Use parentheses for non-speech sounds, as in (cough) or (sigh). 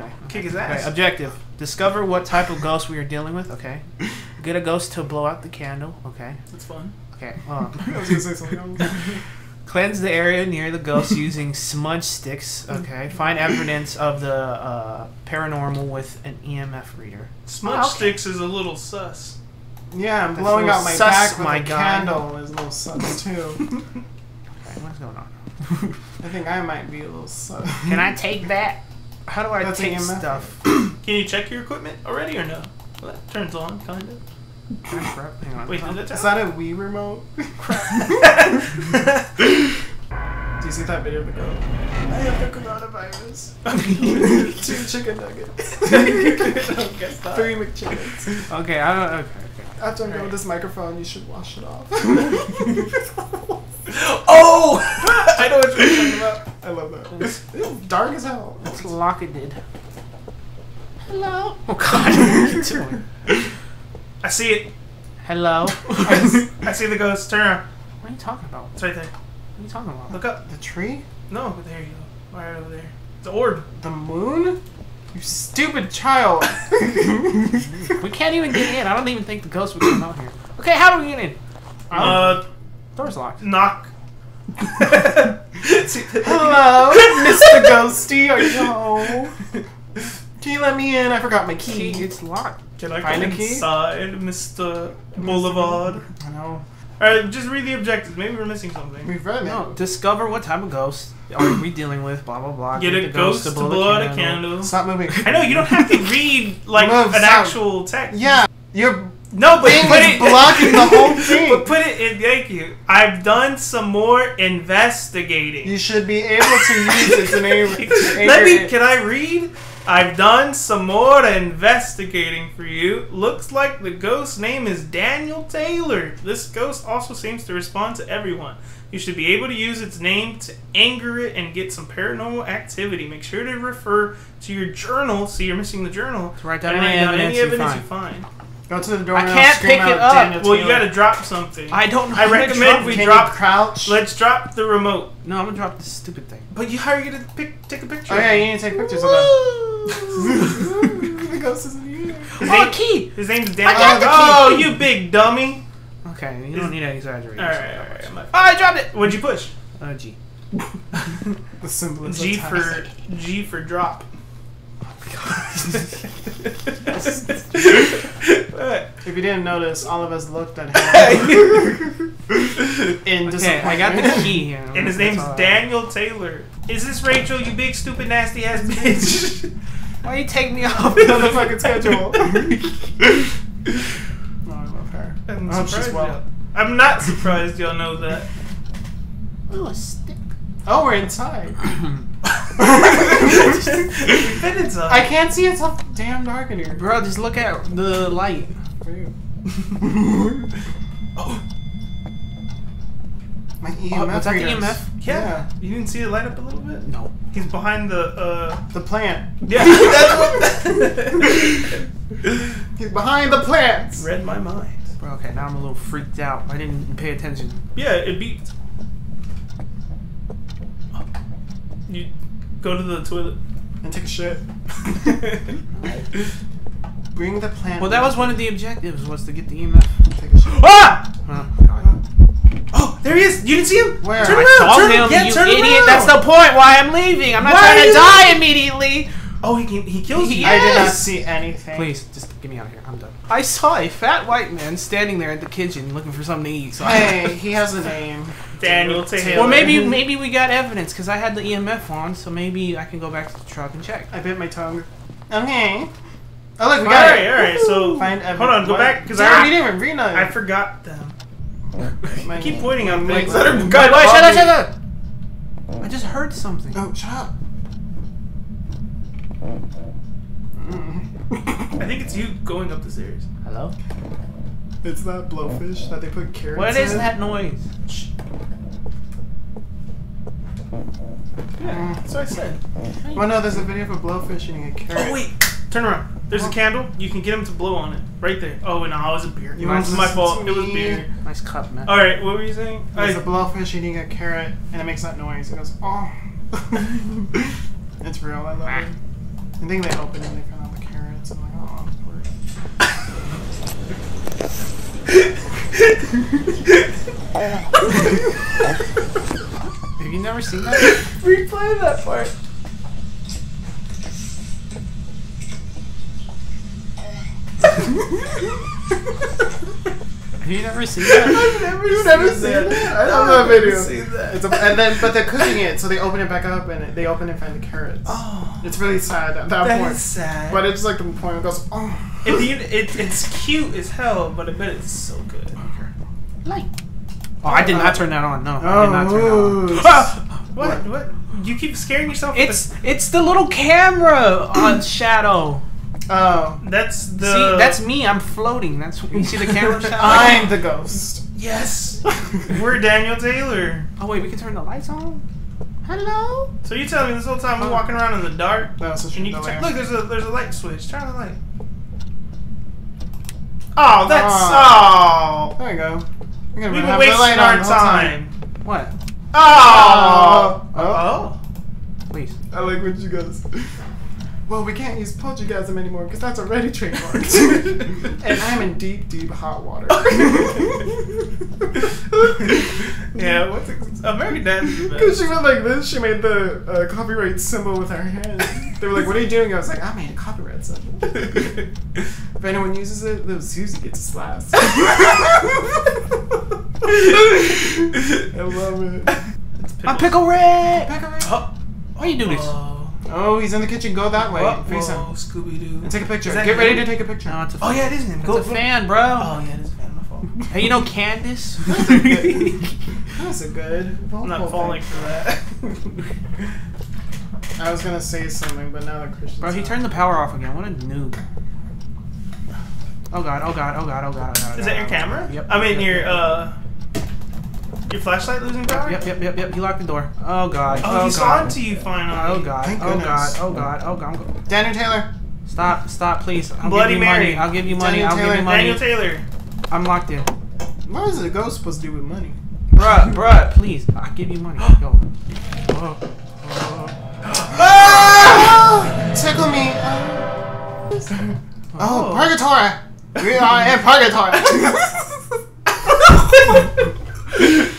Okay. Kick his Okay, ass. objective. Discover what type of ghost we are dealing with. Okay. (laughs) Get a ghost to blow out the candle. Okay. That's fun. Okay. (laughs) Um, I was gonna say something else. (laughs) cleanse the area near the ghost using smudge sticks. Okay. Find evidence of the uh, paranormal with an EMF reader. Smudge Oh, okay. sticks is a little sus. Yeah, I'm That's blowing out my sus, back with my a guy. candle is a little sus too. Okay. What's going on? I think I might be a little sus. Can I take that? How do I That's take stuff? (clears throat) Can you check your equipment already or no? Well, that turns on, kind of. Crap, Hang on. Wait, did that Is that a Wii remote? (laughs) Do you see that video of the girl? I have the coronavirus. (laughs) Two chicken nuggets. (laughs) Three McChickens. Okay. I don't. Okay. Okay. After I'm done with this microphone, you should wash it off. oh! I know what you're talking about. I love that. It's dark as hell. Let's lock it in. Hello. Oh God. what are you doing? I see it. Hello. I, (laughs) I see the ghost. Turn around. What are you talking about? It's right there. What are you talking about? Look up. The tree? No, there you go. Right over there. The orb. The moon? You stupid child. (laughs) We can't even get in. I don't even think the ghost would come out here. Okay, how do we get in? Uh, Door's locked. knock. (laughs) See, (laughs) Hello, (laughs) Mr. Ghosty. Are you (laughs) home? Can you let me in? I forgot my Key, key. it's locked. Can I Find come a key? inside, Mr. Boulevard? I know. Alright, just read the objectives. Maybe we're missing something. We've read it. No, discover what type of ghost are we dealing with. Blah blah blah. Get a the ghost to blow out a candle. Stop moving. I know you don't have to read like Move, an stop. actual text. Yeah, your No, but thing put is it blocking the whole thing. (laughs) But put it in. Thank you. I've done some more investigating. You should be able to use it to name. to Let me. Can I read? I've done some more investigating for you. Looks like the ghost's name is Daniel Taylor. This ghost also seems to respond to everyone. You should be able to use its name to anger it and get some paranormal activity. Make sure to refer to your journal. See, you're missing the journal. To write down and any down evidence any you find. you find. Go to the door. I can't scream pick it out up. Daniel Well, you Taylor. gotta drop something. I don't know. I recommend drop we. Can drop- crouch. Let's drop the remote. No, I'm gonna drop this stupid thing. But you how are you gonna pick, take a picture? Oh yeah, you need to take pictures of that. (laughs) the ghost isn't here. His, Oh, name, key. his name's Dan. I got the oh, you big dummy! Okay, you don't need to exaggerate. All right, all right. I'm not- Oh, I dropped it. What'd you push? Uh, G. (laughs) The symbol is G a for. G for drop. (laughs) If you didn't notice, all of us looked at him in Okay. I got the key here. and his name's all I- Daniel Taylor. Is this Rachel? You big stupid nasty ass bitch. (laughs) Why you take me off (laughs) on the fucking schedule. no, I love her. I'm I hope she's surprised well. y'all- I'm not surprised y'all know that. Oh, a stick. Oh, we're inside. (clears throat) We've been inside. I can't see. It's so damn dark in here. Bro, just look at the light. (gasps) Oh, My EMF Oh, was that the readers. EMF? yeah. You didn't see it light up a little bit? No. He's behind the. uh... The plant. Yeah, (laughs) (laughs) that's what. (laughs) He's behind the plants. Read my mind. Bro, okay, now I'm a little freaked out. I didn't pay attention. Yeah, it beeped. You go to the toilet. And take a shit. (laughs) Bring the plant. Well, that was one of the objectives, was to get the EMF. Take a shit. ah! Oh, God. Oh, there he is. You didn't see him? Where? Turn I around. I saw turn, him, yeah, you turn idiot. around. That's the point why I'm leaving. I'm not Why trying to you- die immediately. Oh, he can, he kills you. I did not see anything. Please, just get me out of here. I'm done. I saw a fat white man standing there at the kitchen looking for something to eat. So I- (laughs) he has a name. Daniel Taylor. well, maybe maybe we got evidence because I had the EMF on, so maybe I can go back to the truck and check. I bit my tongue. Okay. Oh look, we All got right, it. all right. So Find evidence. hold on, go What? back because Damn, I you didn't even read nothing. I forgot them. (laughs) My I keep name. pointing out My things name. that are Wait, God, wait, shut up, shut up! I just heard something. Oh, shut up. I think it's you going up the stairs. Hello? It's that blowfish that they put carrots What is in. that noise? Yeah, that's what I said. Well, oh, no, there's a video of a blowfish eating a carrot. Oh wait, turn around. There's a candle. You can get him to blow on it right there. Oh no, oh, it was a beer. You It was want my fault. It was me? beer. Nice cup, man. All right, what were you saying? There's I- a blowfish eating a carrot, and it makes that noise. It goes, oh. (laughs) it's real. I love it. I think they open and they found all the carrots. I'm like, oh, I'm poor. Have you never seen that? Replay that part. (laughs) Have you never seen that? (laughs) I've never You've never seen that? I love that video. seen that. It's a, and then, but they're cooking it, so they open it back up and it, they open and find the carrots. Oh, It's really sad at that, that point. is sad. But it's like the point where it goes, oh. It, it, it's cute as hell, but I bet it's so good. Like, Oh, I did not turn that on. No, I Oh, did not turn that on. ooh. Ah! What? What? You keep scaring yourself. with It's it's the little camera on (clears throat) Shadow. Oh. that's the. see, that's me. I'm floating. That's you see the camera Shadow. (laughs) I'm the ghost. yes. (laughs) We're Daniel Taylor. Oh wait, we can turn the lights on. Hello. So you telling me this whole time we're oh. walking around in the dark, No, so and you can the turn, look, there's a there's a light switch. Turn on the light. Oh, that's oh. There we go. We're We've been have the wasting light our on the whole time. What? Oh. Oh. Oh. Please. I like what you goes. Well, we can't use poltergasm anymore because that's already trademarked. (laughs) and I'm in deep, deep hot water. (laughs) Yeah, what's it, American Dad is the Because she went like this, she made the uh, copyright symbol with her hand. They were like, "What are you doing?" I was like, "I made a copyright symbol." (laughs) if anyone uses it, little Susie gets a slash. I love it. I'm Pickle Rick. Peccaray. Oh, Why you do this? oh, Oh, he's in the kitchen. Go that way. oh, Face him. whoa, Scooby Doo. And take a picture. Is that Get ready to take a picture. No, it's a Oh yeah, it is him. It's Go a fan, bro. Oh yeah, it is a fan. My fault. (laughs) Hey, you know Candace? (laughs) That's a good. I'm not falling for that. (laughs) I was gonna say something, but now that Christian. Bro, he turned the power off again. What a noob. Oh god, oh god, oh god, oh god, oh god. Is oh that your god, camera? Yep. I mean yep, your yep, uh your flashlight losing power? Yep, yep, yep, yep. He locked the door. Oh god. Oh, oh he's god. on to you finally. Oh god. Thank oh god. Oh god. Oh god. I'm go- Daniel Taylor. Stop. Stop, please. I'll Bloody give you Mary. money. I'll give you money. Daniel I'll give you money. Daniel Taylor. I'm locked in. What is a ghost supposed to do with money? Bruh, bruh, please. I'll give you money. Yo. Oh. (gasps) Ah! Tickle me. Oh, Oh. purgatory. We are in purgatory. (laughs) (laughs)